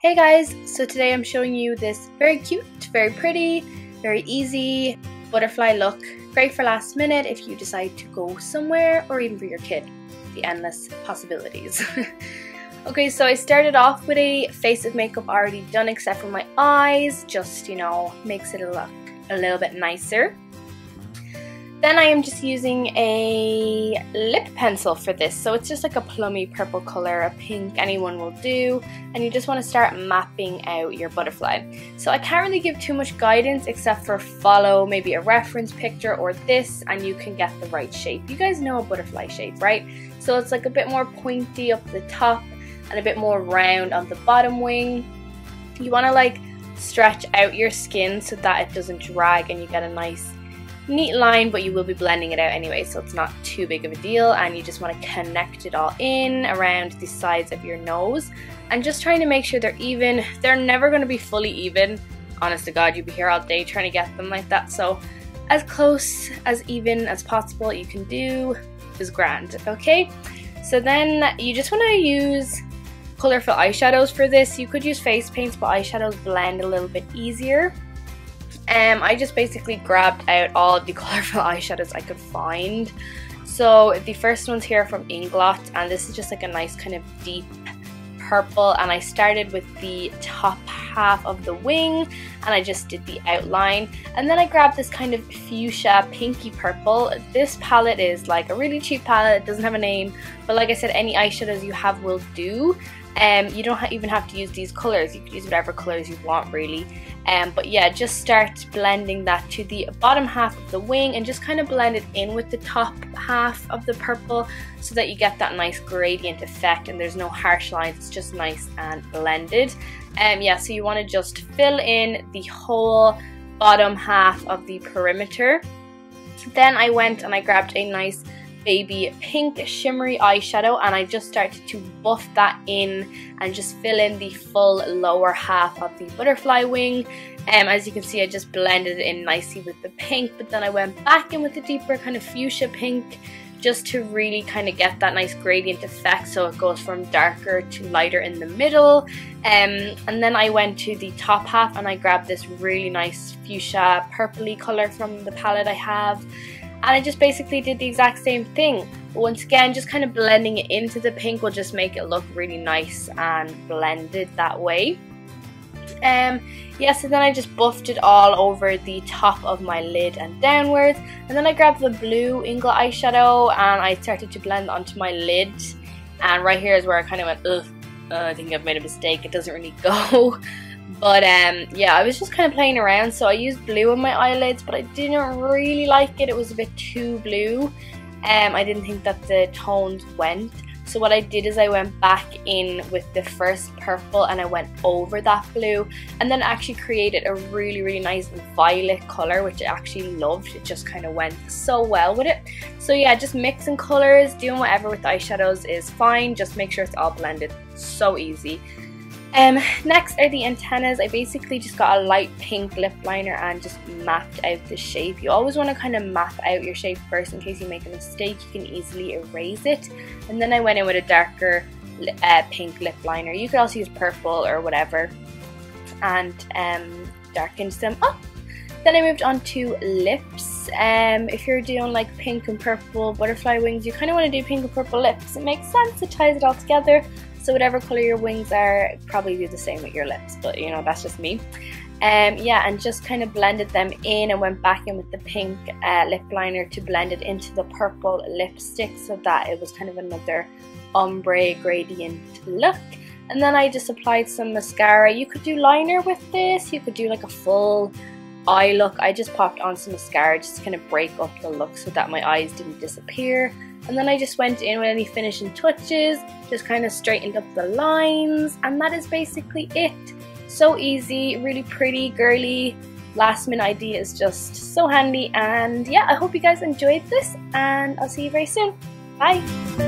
Hey guys, so today I'm showing you this very cute, very pretty, very easy butterfly look. Great for last minute if you decide to go somewhere or even for your kid. The endless possibilities. okay, so I started off with a face of makeup already done except for my eyes, just, you know, makes it look a little bit nicer. Then I am just using a lip pencil for this. So it's just like a plummy purple color, a pink, anyone will do. And you just want to start mapping out your butterfly. So I can't really give too much guidance except for follow maybe a reference picture or this and you can get the right shape. You guys know a butterfly shape, right? So it's like a bit more pointy up the top and a bit more round on the bottom wing. You want to like stretch out your skin so that it doesn't drag and you get a nice neat line, but you will be blending it out anyway, so it's not too big of a deal. And you just want to connect it all in around the sides of your nose. And just trying to make sure they're even. They're never going to be fully even. Honest to God, you'd be here all day trying to get them like that. So as close, as even as possible you can do is grand, okay? So then you just want to use colorful eyeshadows for this. You could use face paints, but eyeshadows blend a little bit easier. Um, I just basically grabbed out all the colourful eyeshadows I could find. So the first one's here from Inglot and this is just like a nice kind of deep purple and I started with the top half of the wing and I just did the outline. And then I grabbed this kind of fuchsia pinky purple. This palette is like a really cheap palette it doesn't have a name but like I said any eyeshadows you have will do um, you don't even have to use these colors you can use whatever colors you want really. Um, but yeah just start blending that to the bottom half of the wing and just kind of blend it in with the top half of the purple so that you get that nice gradient effect and there's no harsh lines it's just nice and blended. Um, yeah so you want to just fill in the whole bottom half of the perimeter. Then I went and I grabbed a nice baby pink shimmery eyeshadow and I just started to buff that in and just fill in the full lower half of the butterfly wing. Um, as you can see I just blended it in nicely with the pink but then I went back in with the deeper kind of fuchsia pink just to really kind of get that nice gradient effect so it goes from darker to lighter in the middle um, and then I went to the top half and I grabbed this really nice fuchsia purpley colour from the palette I have and I just basically did the exact same thing. Once again, just kind of blending it into the pink will just make it look really nice and blended that way. Um, yeah, so then I just buffed it all over the top of my lid and downwards. And then I grabbed the blue Inglot eyeshadow and I started to blend onto my lid. And right here is where I kind of went, ugh, uh, I think I've made a mistake. It doesn't really go. But um, yeah, I was just kind of playing around. So I used blue on my eyelids, but I didn't really like it. It was a bit too blue. Um, I didn't think that the tones went. So what I did is I went back in with the first purple and I went over that blue and then actually created a really really nice violet color which I actually loved. It just kind of went so well with it. So yeah, just mixing colors, doing whatever with eyeshadows is fine. Just make sure it's all blended. So easy. Um, next are the antennas. I basically just got a light pink lip liner and just mapped out the shape. You always want to kind of map out your shape first in case you make a mistake. You can easily erase it. And then I went in with a darker uh, pink lip liner. You could also use purple or whatever and um, darkened them up. Then I moved on to lips. Um, if you're doing like pink and purple butterfly wings, you kind of want to do pink and purple lips. It makes sense, it ties it all together. So whatever color your wings are, probably do the same with your lips, but you know, that's just me. Um, yeah, and just kind of blended them in and went back in with the pink uh, lip liner to blend it into the purple lipstick so that it was kind of another ombre gradient look. And then I just applied some mascara. You could do liner with this, you could do like a full eye look. I just popped on some mascara just to kind of break up the look so that my eyes didn't disappear. And then I just went in with any finishing touches, just kind of straightened up the lines, and that is basically it. So easy, really pretty, girly, last minute idea is just so handy. And yeah, I hope you guys enjoyed this, and I'll see you very soon. Bye!